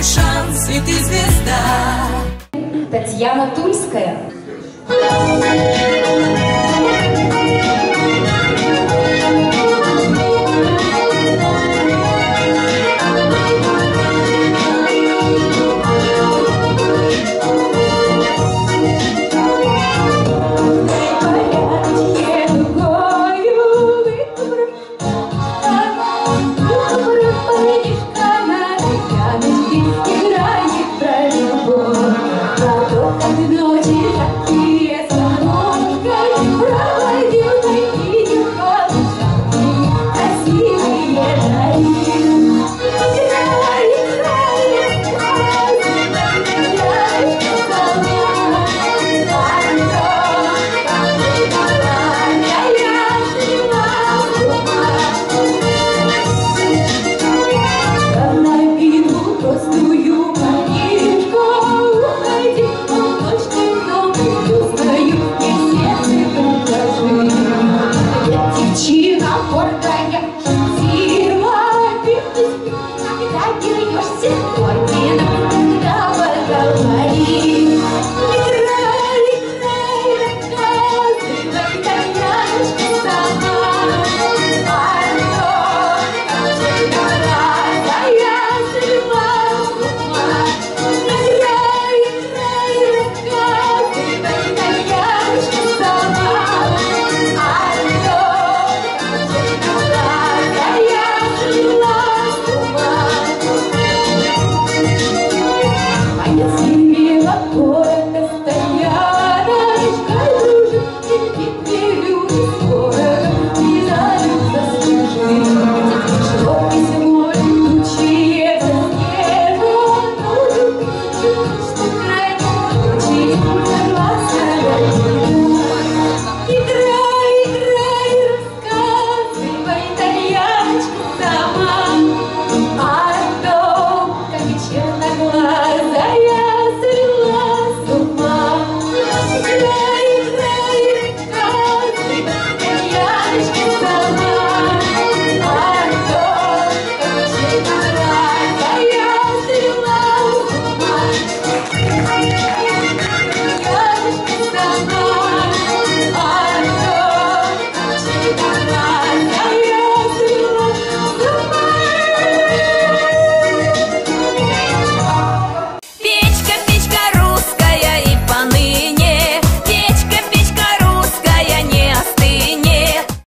твой шанс, и ты звезда. Татьяна Тульская.